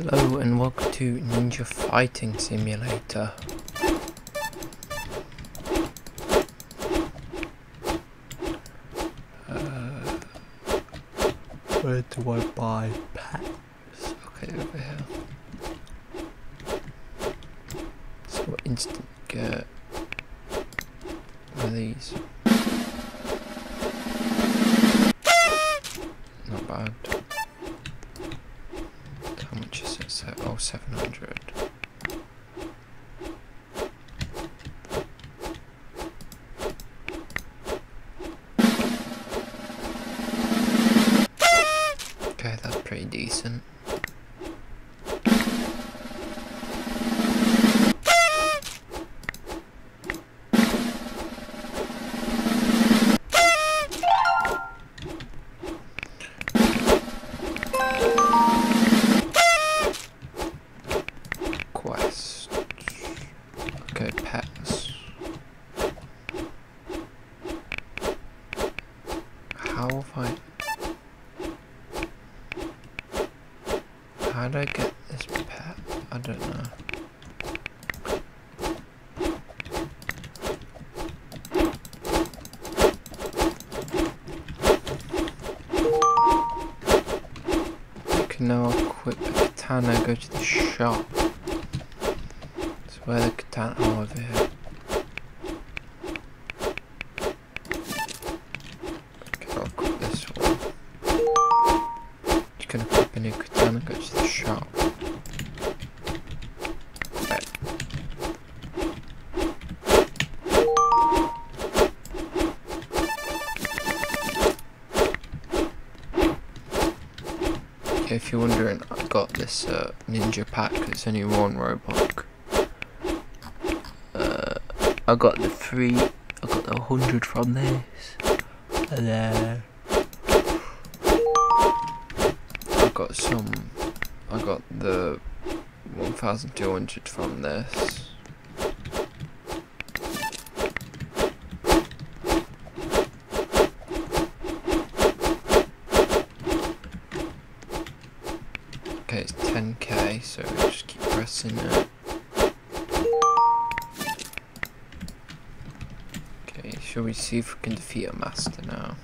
Hello and welcome to Ninja Fighting Simulator. Uh, where do I buy packs? Okay, over here. So instant get How. How do I get this pet? I don't know. Okay, now I'll equip the katana, go to the shop. A new katana, go to the shop. If you're wondering, I got this uh, ninja pack. It's only one Roblox. Uh, I got the three. I got the hundred from this, and then I got some. I got the one thousand two hundred from this. Okay, it's 10k, so we just keep pressing it. Okay, shall we see if we can defeat a master now?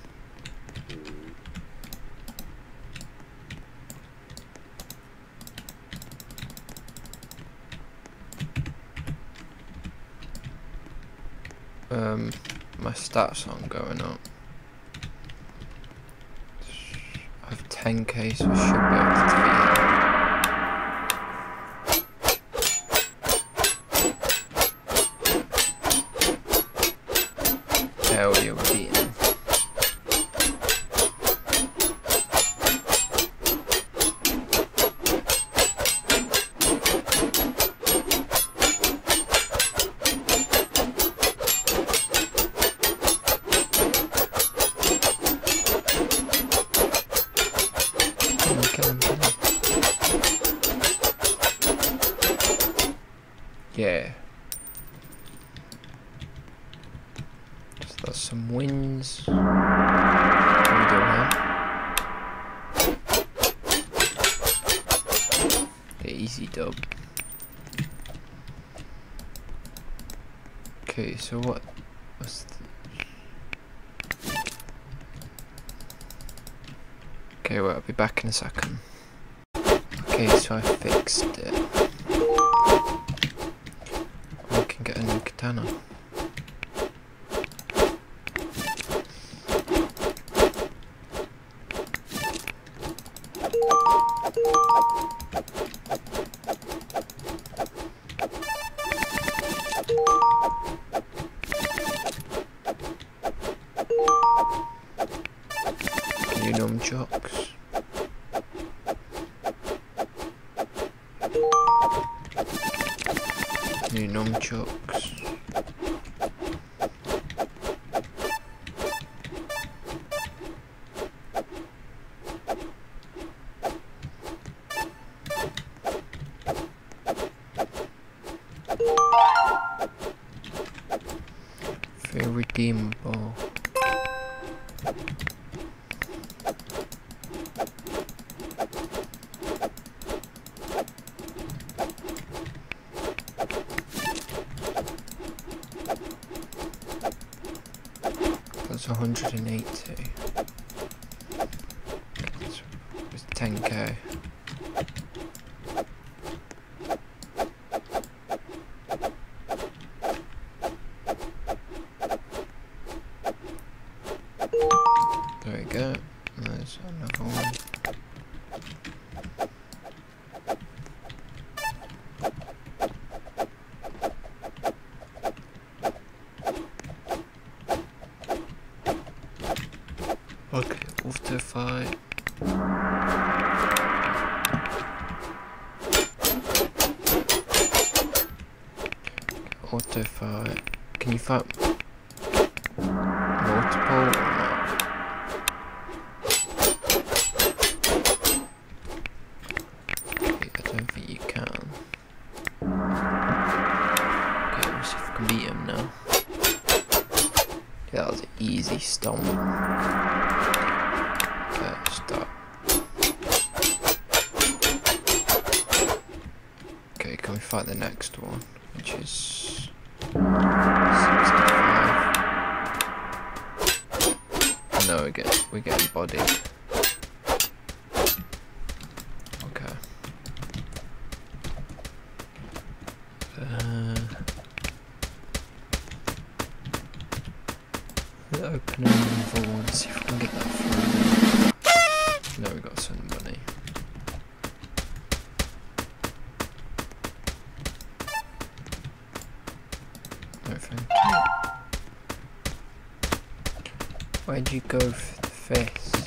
Um, my stats aren't going up. I have 10k, so we should be able to defeat him. Hell yeah, we're beating him. Kill him, kill him, kill him. Yeah. Just got some wins. Here we go now. Easy dub. Okay, so what? What's the... Okay, well, I'll be back in a second. Okay, so I fixed it. I can get a new katana. New nunchucks. New nunchucks. It's 180. It's, it's 10k. Fight. Auto fight. Can you fight multiple? Okay, I don't think you can. Okay, let's see if I can beat him now. That was an easy stomp. Okay, stop. Okay, can we fight the next one? Which is 65. No, we get we get bodied. Okay. Uh, open another one, if we can get that Where'd you go for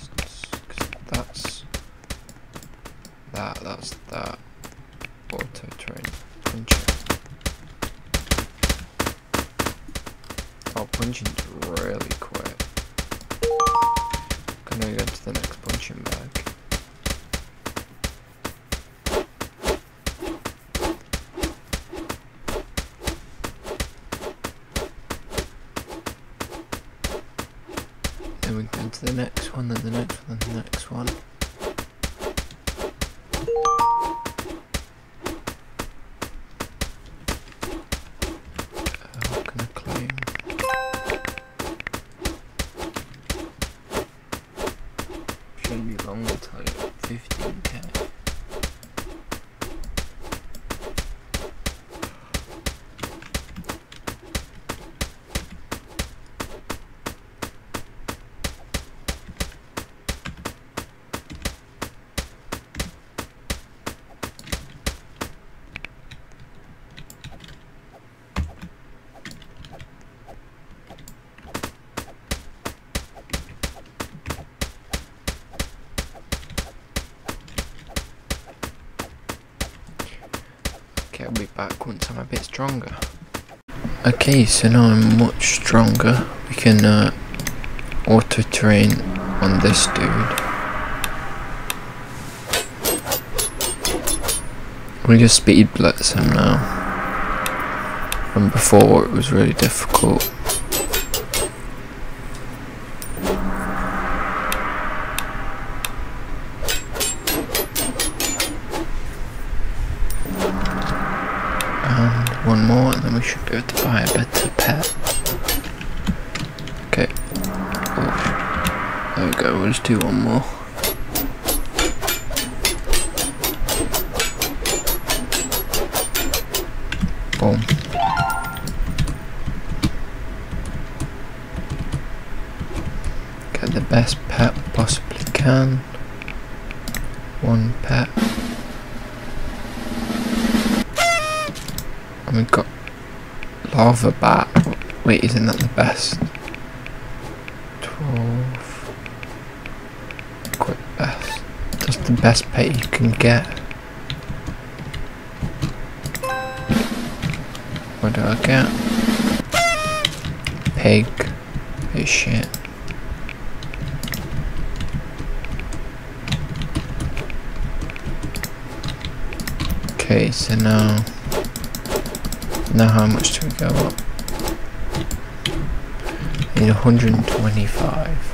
next one, back once I'm a bit stronger. Okay, so now I'm much stronger. We can uh, auto train on this dude. We just speed blitz him now. From before, it was really difficult. And one more, and then we should be able to buy a better pet. Okay. Oh. There we go, we'll just do one more. Boom. Get the best pet possibly can. One pet. And we've got lava bat. Wait, isn't that the best? 12. Quick best. That's the best pet you can get. What do I get? Pig. Of shit. Okay, so now now how much do we go up? Need 125.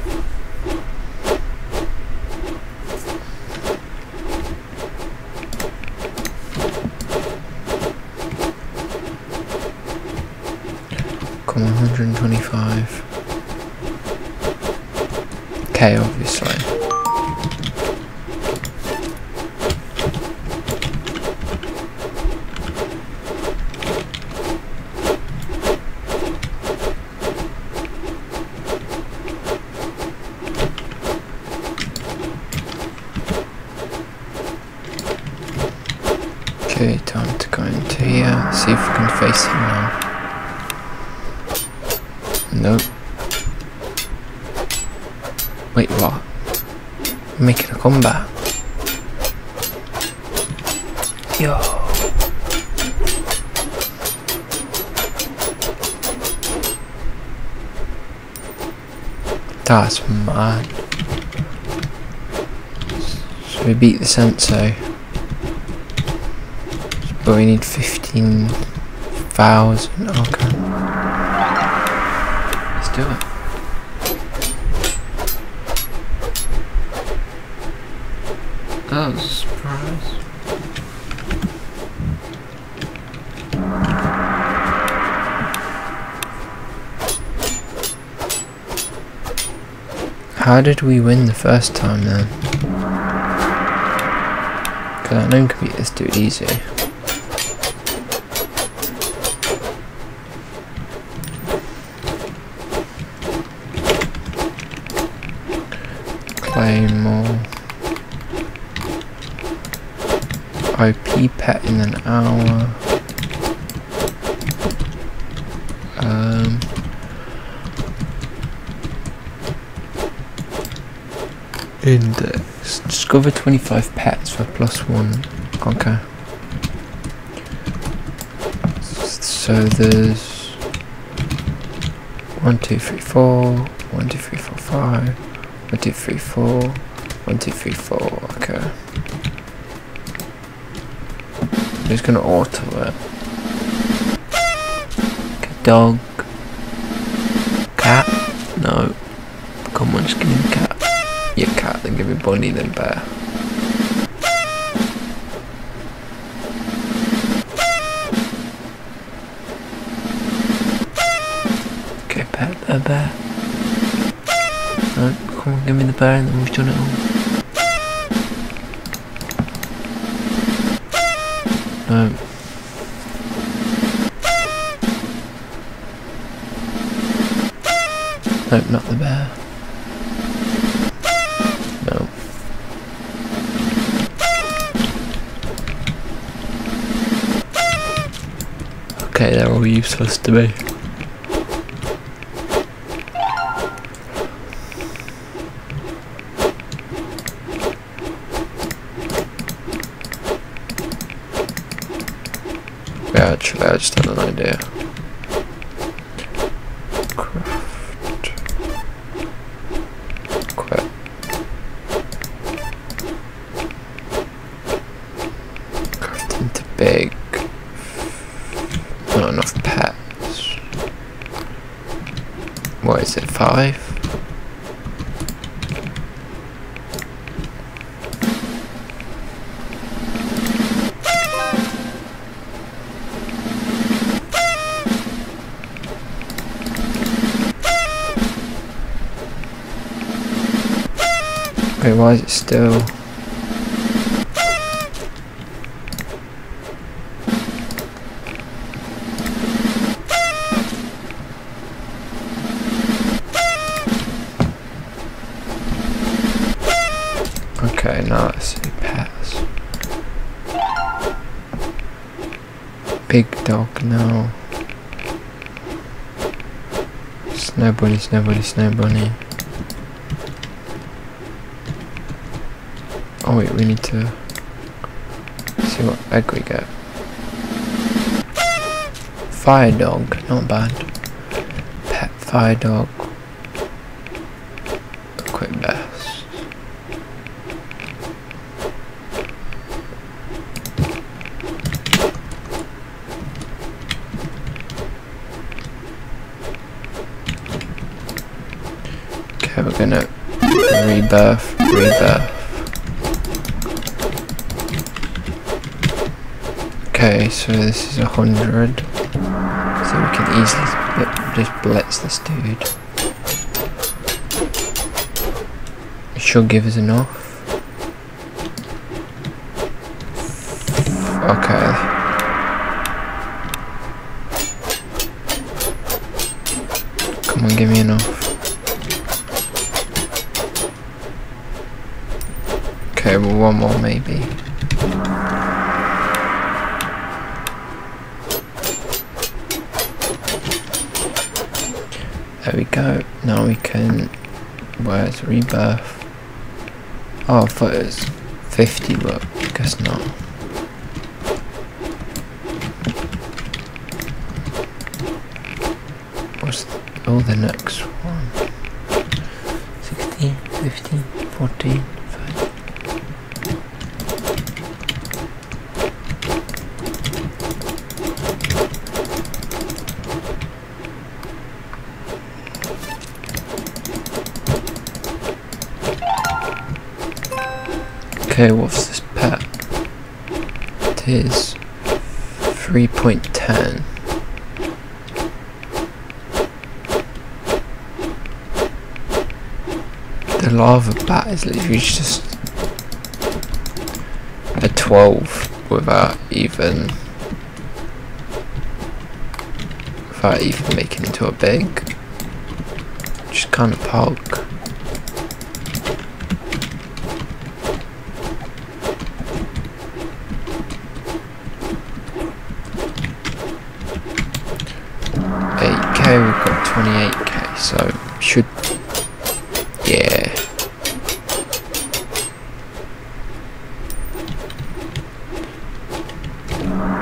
Come 125. pay, obviously. Okay, time to go into here, see if we can face him now. Nope. Wait, what? Making a comeback. Yo. That's mad. So we beat the sensei. But we need 15,000. Okay. Do it. That was a surprise. How did we win the first time then? Because I know we can beat this dude more. OP pet in an hour. Um, index. Discover 25 pets for plus one. Okay. So there's one, two, three, four. One, two, three, four, five. One, two, three, four. One, two, three, four. Okay. I'm just gonna auto it. Okay, dog. Cat? No. Come on, just give me cat. Yeah, cat, then give me bunny, then bear. Okay, bear, bear, bear. No, give me the bear and we've done it all. No. Nope, not the bear. No. Okay, they're all useless to me. Just had an idea. Craft. Quit. Craft into big. Not enough pets. What is it, five? Wait, why is it still? Okay, now let's see pass. Big dog now. Snow bunny, snow bunny, snow bunny. Oh wait, we need to see what egg we get. Fire dog, not bad. Pet fire dog. Quite best. Okay, we're gonna rebirth, rebirth. Okay, so this is a hundred. So we can easily just blitz this dude. It should give us enough. Okay. Come on, give me enough. Okay, well one more maybe. There we go. Now we can. Where's rebirth? Oh, I thought it was 50, but I guess not. What's oh the next one? 16, 15, 14, 15. Okay, what's this pet? It is 3.10. The lava bat is literally just a 12 without even without even making it into a big. Just kind of pog. 28k, so should, yeah.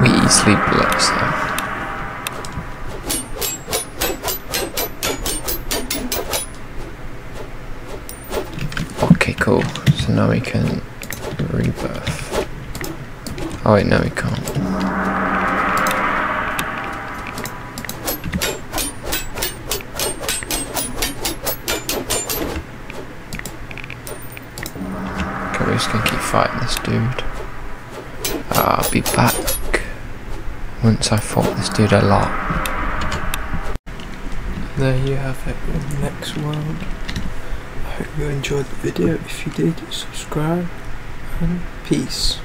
We easily blow. So Okay, cool. So now we can rebirth. Oh wait, no we can't. We're just gonna keep fighting this dude. Uh, I'll be back once I fought this dude a lot. There you have it, the next world. I hope you enjoyed the video. If you did, subscribe and peace.